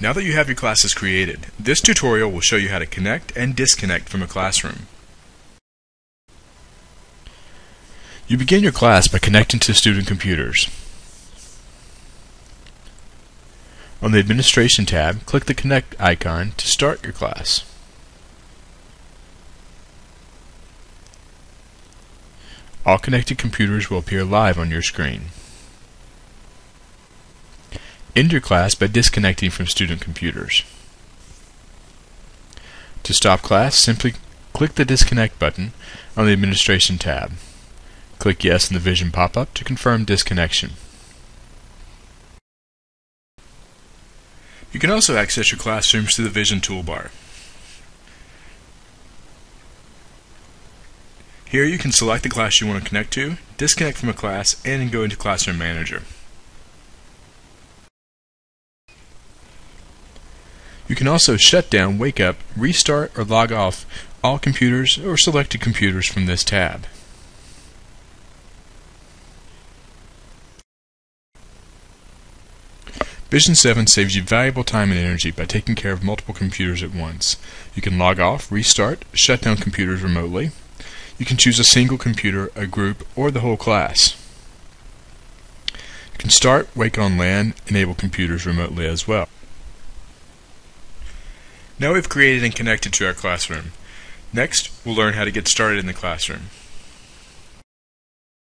Now that you have your classes created, this tutorial will show you how to connect and disconnect from a classroom. You begin your class by connecting to student computers. On the Administration tab, click the Connect icon to start your class. All connected computers will appear live on your screen. End your class by disconnecting from student computers. To stop class, simply click the Disconnect button on the Administration tab. Click Yes in the Vision pop-up to confirm disconnection. You can also access your classrooms through the Vision toolbar. Here you can select the class you want to connect to, disconnect from a class, and go into Classroom Manager. You can also shut down, wake up, restart, or log off all computers or selected computers from this tab. Vision 7 saves you valuable time and energy by taking care of multiple computers at once. You can log off, restart, shut down computers remotely. You can choose a single computer, a group, or the whole class. You can start, wake on LAN, enable computers remotely as well. Now we've created and connected to our classroom. Next, we'll learn how to get started in the classroom.